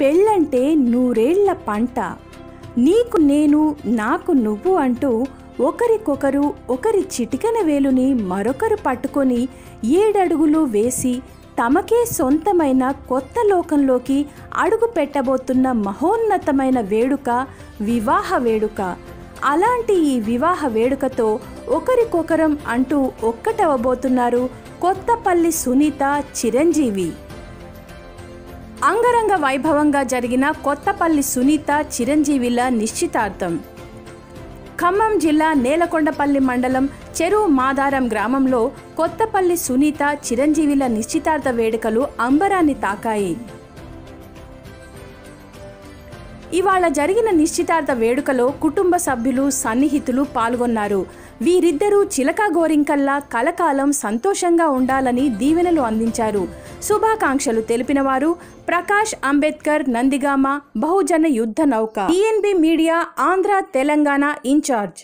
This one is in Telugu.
పెళ్ళంటే నూరేళ్ళ పంట. నీకు నేను నాకు నువ్వు అంటూ ఒకరికొకరు ఒకరి చిటికన వేలుని మరొకరు పట్టుకొని ఏడడుగులు వేసి తమకే సొంతమైన కొత్త లోకంలోకి అడుగు పెట్టబోతున్న మహోన్నతమైన వేడుక వివాహ వేడుక. అలాంటి ఈ వివాహ వేడుకతో ఒకరికొకరం అంటూ ఒక్కటవబోతున్నారు కొత్తపల్లి సునీత చిరంజీవి. అంగరంగ వైభవంగా జరిగిన కొత్తపల్లి సునీత చిరంజీవిల నిశ్చితార్థం. ఖమ్మం జిల్లా నేలకొండపల్లి మండలం చెరువు మాదారం గ్రామంలో కొత్తపల్లి సునీత చిరంజీవిల నిశ్చితార్థ వేడుకలు అంబరాన్ని తాకాయి. ఇవాళ జరిగిన నిశ్చితార్థ వేడుకలో కుటుంబ సభ్యులు సన్నిహితులు పాల్గొన్నారు. వీరిద్దరూ చిలక గోరింకల్లా కలకాలం సంతోషంగా ఉండాలని దీవెనలు అందించారు. శుభాకాంక్షలు తెలిపిన వారు Prakash Ambedkar Nandigama Bahujan Yuddha Nauka. TNB media Andhra Telangana in charge